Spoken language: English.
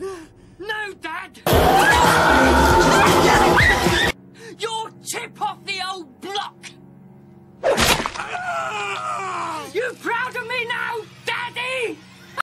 No, Dad! You'll tip off the old block! You proud of me now?